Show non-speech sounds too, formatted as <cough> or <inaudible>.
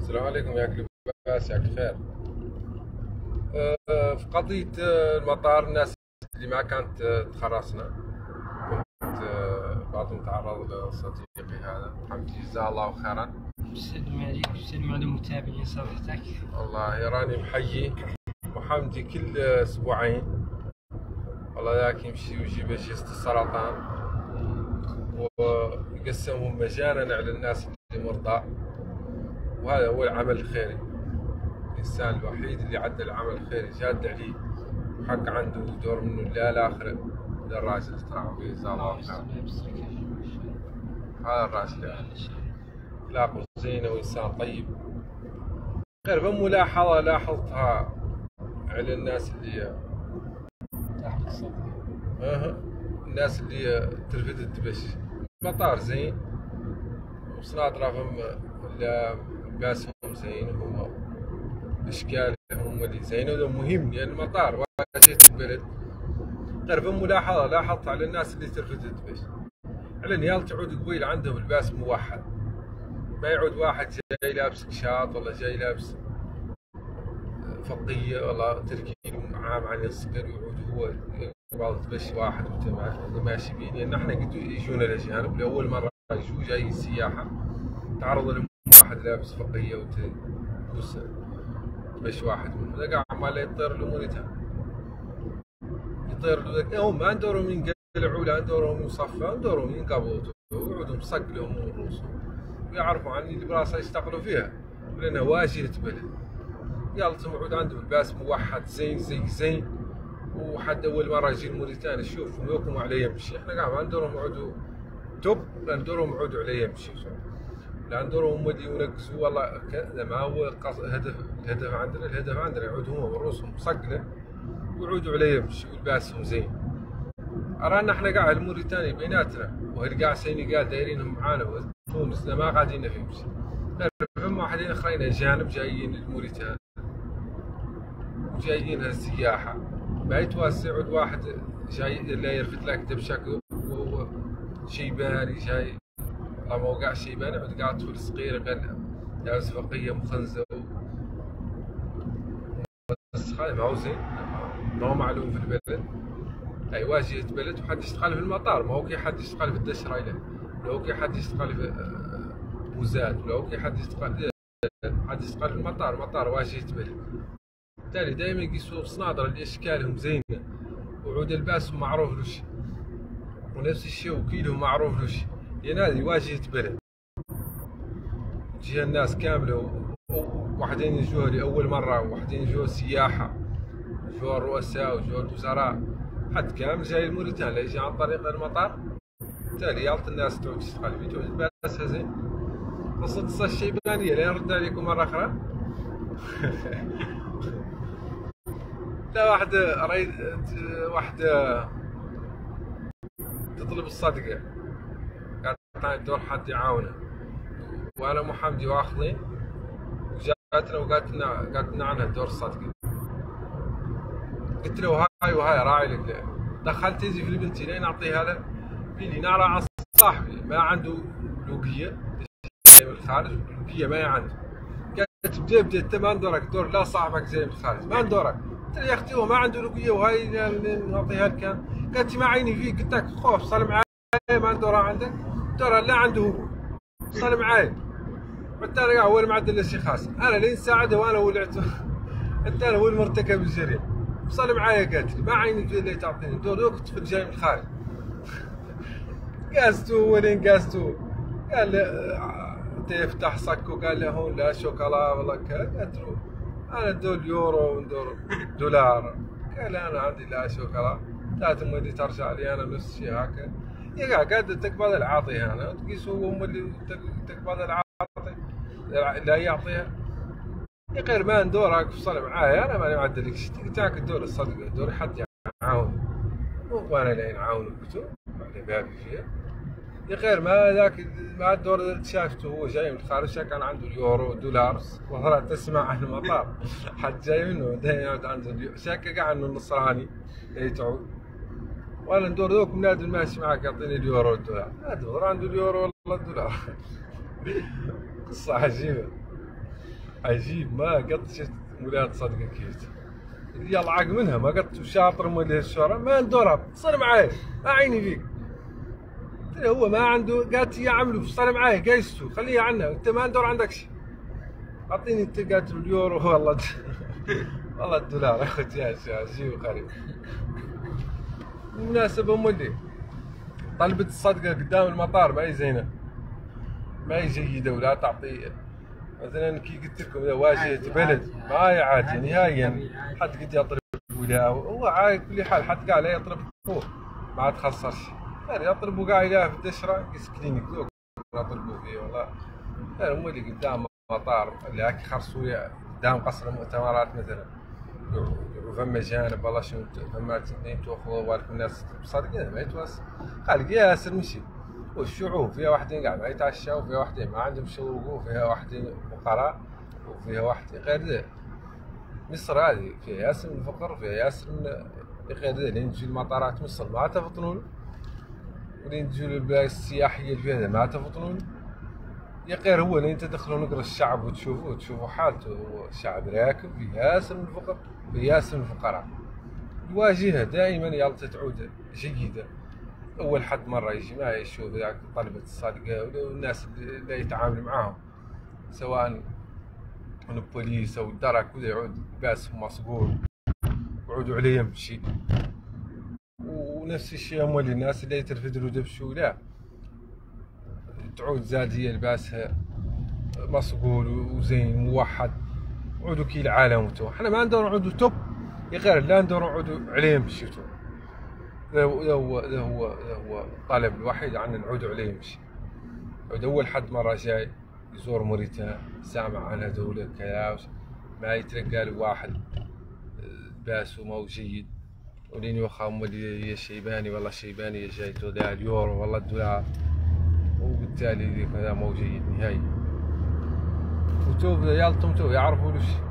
السلام عليكم ياك لباس ياك خير أه، في قضية أه، المطار الناس اللي ما كانت أه، تخرصنا كنت بعضهم تعرض لصديقي هذا. محمد جزاه الله خيرا. السلام عليك السلام على متابعين صفحتك والله راني محيي محمدي كل أسبوعين. والله ذاك يمشي ويجيب اجهزة السرطان. ويقسمهم مجانا على الناس اللي مرضى. وهذا هو العمل الخيري. الإنسان الوحيد اللي عدى العمل الخيري جاد عليه وحق عنده دور منه لا الآخرة للراجل ترى جزاه الله خير هذا الراجل أخلاقه زينة وإنسان طيب. غير بملاحظة لاحظتها على الناس اللي أها. الناس اللي ترفدت باش المطار زين. وصنادرة لباسهم زين هم اشكالهم هم اللي زين وهذا مهم لأن المطار واجهة البلد. غير ملاحظة لاحظت على الناس اللي ترفدت باش على نيال تعود قبيل عندهم الباس موحد. ما يعود واحد جاي لابس كشاط ولا جاي لابس فقيه والله تركين عام عن الصقر ويعود هو بعض تبش واحد ماشي بيه لأن إحنا قد يجونا الاجانب لأول مرة يجوا جاي سياحه تعرض واحد لابس فقيه وتبص تبش واحد منهم. ذاك عمال يطير لمونيتا يطير هم ما ندورهم ينقلعوا لا ندورهم يصفى ندورهم ينقبضوا. ويعودوا مصق لهم رؤوسهم ويعرفوا عن اللي براسها يشتغلوا فيها. لانها واجهة بلد. يلا عود عندهم الباس موحد زين زي زين. وحد أول مرة يجي الموريتاني شوف ملوكم على يمشي. إحنا قاعد ما ندورهم عودوا توب لا ندورهم عودوا على يمشي. لا ندورهم ودي ينقزوا والله كذا ما هو هدف الهدف عندنا الهدف عندنا يعودوا هم رؤوسهم صقله ويعودوا على يمشي ولباسهم زين. أرانا إحنا قاعد الموريتاني بيناتنا وهالقاع سينيقال دايرينهم معانا تونس ما قاعدين يمشي فهم واحدين أخرين اجانب جايين الموريتاني جايين السياحة ما يتوسع واحد جاي لا يرفد لك بشكل وهو شيباني جاي الله ما وقع شيباني عود قاعد طفل صغير غنى. لابس فقية مخنزة بس ما هو زين. ما هو معلوم في البلد. أي واجهة بلد وحد يشتغل في المطار. ما هو كي حد يشتغل في الدشرة لو كي حد يشتغل في آه، موزات لو كي حد يشتغل حد يشتغل في المطار. مطار واجهة بلد بالتالي دائما يقيسوا صنادر اللي إشكالهم زينة. وعود الباس معروف شيء ونفس الشيء وكيلهم معروف له هذه واجهه بلد تجي الناس كامله وواحدين يجوها لاول مره وواحدين يجوها سياحه يجوها الرؤساء ويجوها الوزراء حد كامل جاي الموريتان لا يجي عن طريق المطار بالتالي يالط الناس تعود تشتغل فيه تعود باسها زين قصة قصة الشيبانية لين نرد عليكم مرة أخرى لا واحدة ريد واحدة تطلب الصدقة قالت دور حد يعاونه. وأنا محمدي واخذين وجاتنا وقالت لنا قالت لنا عنها دور الصدقة قلت له هاي وهاي راعي لك. دخلت يزي في البنتي لين اعطيه هذا. فيني نعرى عن صاحبي ما عنده لوقية. من الخارج لوقية ما عنده. قالت بدي بدي أنت ما ندورك دور لا صاحبك زي من الخارج. ما ندورك قلت يا أختي هو ما عنده لقيه وهاي نعطيها كان قالت ما عيني فيك. قلت لك خوف صل معي ما راه عندك. ترى لا عنده هو صل معي بالتالي هو المعدل خاص. أنا لين ساعده وأنا ولعت. <laughs> انت هو المرتكب الجريمه صل معي قالت لي ما عيني في اللي تعطيني. دور وقت في الجاي من الخارج <laughs> قازتو ولين قازتو قال لي تفتح صك وقال له هون لا شوكولا ولا كذا. قلت له أنا ندور يورو وندور دولار. قال أنا عندي لا شوكولا. لا تمدي ترجع لي أنا نفس الشيء هكا. قاعد تقبض العاطي أنا تقيس هم اللي تقبض العاطي. لا يعطيها. يا غير ما ندور فصل معايا أنا ماني معدل لك شيء تاكل دور الصدق دور حد يعاون. مو أنا اللي نعاونك على بابي فيها يا خير ما ذاك ما الدور اللي شافته هو جاي من الخارج كان عنده اليورو دولار وهلا تسمع عن المطار. حد جاي منه عنده اليورو شاك قاعد انه النصراني. تعود. وأنا ندور ذوك نادي ماشي معك يعطيني اليورو والدولار ادور عنده اليورو والله الدولار <laughs> قصة عجيبة. عجيب ما قد شفت ولاد صدقه كيف. يلا عاق منها ما قد شاطر مولي الشهرة. ما ندورها اتصل معاي ما عيني فيك. هو ما عنده قالت يا عملو اتصل معاي قيسته خليه عنا انت ما ندور عندك شيء اعطيني انت قالت اليورو والله. <laughs> والله الدولار يا عجيب وغريب. بالمناسبة ام اللي طلبت الصدقة قدام المطار ما هي زينة. ما هي جيدة ولا تعطي. مثلا كي قلت لكم واجهة بلد. ما هي عادي. نهائيا. حد قد يطلب ولا هو عادي كل حال. حد قال لا يطلب فوق. ما عاد خسرش يعني يطلبوا قاعد يلاها في الدشرة. كلينيك يطلبوا فيه والله. يعني هم اللي قدام مطار اللي هاك خرصوا قدام قصر المؤتمرات مثلا. فما جانب والله شنو فما اثنين توخوا بالك الناس صادقين ما يتوس خالق ياسر مشي والشعوب فيها واحدين قاعد ما يتعشوا وفيها واحدين ما عندهم شغل وفيها واحدين فقراء وفيها واحدين غير ذا مصر هذه فيها ياسر من الفقر فيها ياسر من غير ذا لين تجي المطارات مصر ما تفطنون ولين تجي البلاد السياحيه اللي فيها ما تفطنون يا غير هو لين تدخلوا نقرا الشعب وتشوفوا تشوفوا حالته. هو الشعب راكب في ياسر من الفقر ياسر من الفقراء. يواجهها دائما يلا تعود جيدة. أول حد مرة يجي ما يشوف ذاك طلبة الصادقه والناس اللي يتعامل معاهم. سواء البوليس أو الدرك ولا يعود باسهم مصقول وعودوا عليه يمشي. ونفس الشيء اللي الناس اللي ترفدوا دبشوا لا. تعود زاد هي لباسها مصقول وزين موحد. عودوا كي العالم وتو إحنا ما ندور نعودوا توب. غير لا ندور نعودوا عليه يمشي تو. هو ذا هو هو الطلب الوحيد عن نعود عليه يمشي عود أول حد مرة جاي يزور موريتانيا سامع عنها دولة كذا وش- ما يتلقى له واحد. مو جيد. ولين مولي يا شيباني والله شيباني جاي اليورو والله الدولار. وبالتالي ذيك هذا مو جيد نهائي. وتوب يلطم تو يعرفوا له شي